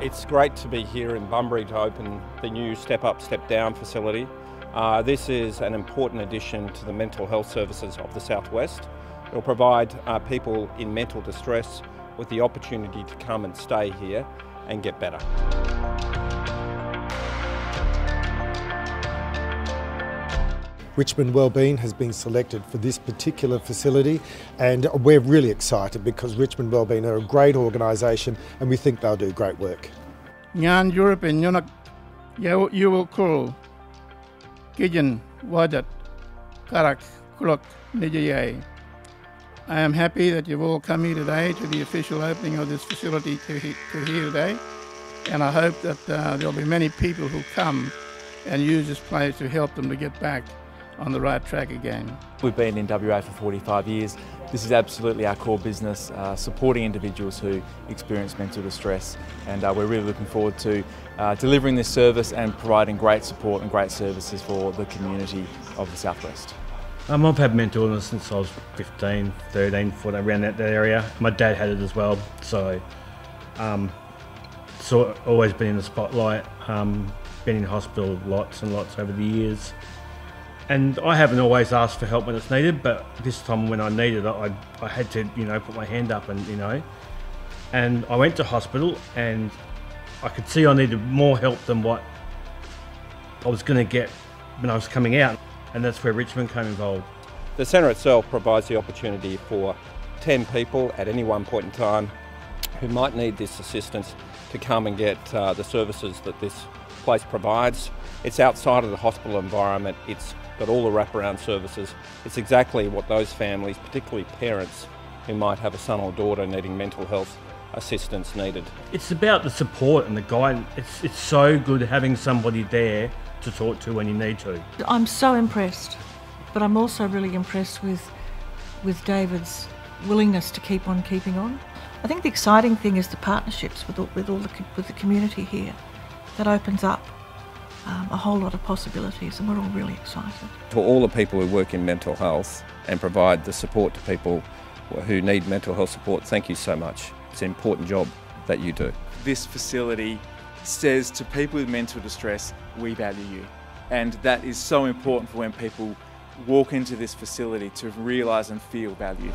It's great to be here in Bunbury to open the new Step Up, Step Down facility. Uh, this is an important addition to the mental health services of the Southwest. It will provide uh, people in mental distress with the opportunity to come and stay here and get better. Richmond Wellbeing has been selected for this particular facility and we're really excited because Richmond Wellbeing are a great organisation and we think they'll do great work. Nyan Karak Kulok Nijayay. I am happy that you've all come here today to the official opening of this facility to, to here today and I hope that uh, there'll be many people who come and use this place to help them to get back on the right track again. We've been in WA for 45 years. This is absolutely our core business, uh, supporting individuals who experience mental distress and uh, we're really looking forward to uh, delivering this service and providing great support and great services for the community of the Southwest. Um, I've had mental illness since I was 15, 13, 14, around that, that area. My dad had it as well, so um, so always been in the spotlight. Um, been in hospital lots and lots over the years. And I haven't always asked for help when it's needed, but this time when I needed it, I, I had to, you know, put my hand up and, you know. And I went to hospital and I could see I needed more help than what I was going to get when I was coming out. And that's where Richmond came involved. The centre itself provides the opportunity for 10 people at any one point in time who might need this assistance to come and get uh, the services that this place provides. It's outside of the hospital environment, it's got all the wraparound services. It's exactly what those families, particularly parents who might have a son or daughter needing mental health assistance needed. It's about the support and the guidance. It's, it's so good having somebody there to talk to when you need to. I'm so impressed, but I'm also really impressed with, with David's willingness to keep on keeping on. I think the exciting thing is the partnerships with all, with all the, with the community here that opens up um, a whole lot of possibilities and we're all really excited. To all the people who work in mental health and provide the support to people who need mental health support, thank you so much. It's an important job that you do. This facility says to people with mental distress, we value you. And that is so important for when people walk into this facility to realise and feel valued.